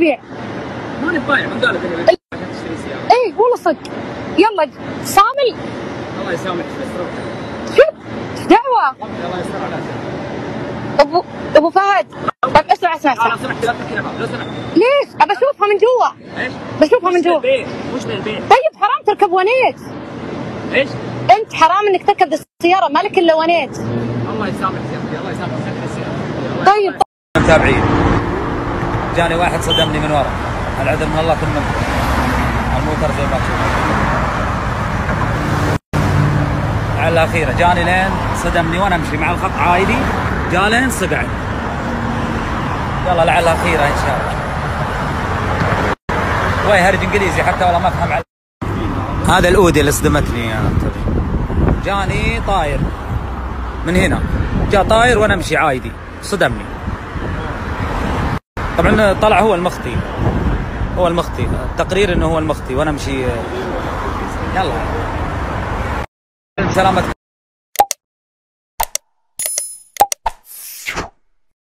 بيع ماني بايع من قالك إني عشان تشتري سيارة. اي والله صدق. يلا صامل. الله يسامحك بس روح. شوف إيش دعوة الله يستر عليك أبو أبو فهد. طيب اسمع اسمع لو اسمع سمحت لا نبات لو سمحت. ليش؟ أبى أشوفها من جوا. إيش؟ بشوفها من جوا. للبيت وش للبيت. طيب حرام تركب ونيت. إيش؟ أنت حرام إنك تركب السيارة مالك إلا ونيت. الله يسامحك يا أخي الله يسامحك السياره طيب متابعين. جاني واحد صدمني من ورا. العذر من الله من الموتر زي ما تشوف. على الأخيرة جاني لين صدمني وأنا أمشي مع الخط عايدي جا لين صقعني يلا لعل الأخيرة إن شاء الله. وين هرج إنجليزي حتى والله ما أفهم على هذا الأودي اللي صدمتني يا. جاني طاير. من هنا. جاء طاير وأنا أمشي عايدي صدمني. طبعا طلع هو المخطي. هو المخطي. التقرير إنه هو المخطي. وأنا أمشي. يلا. سلامتكم.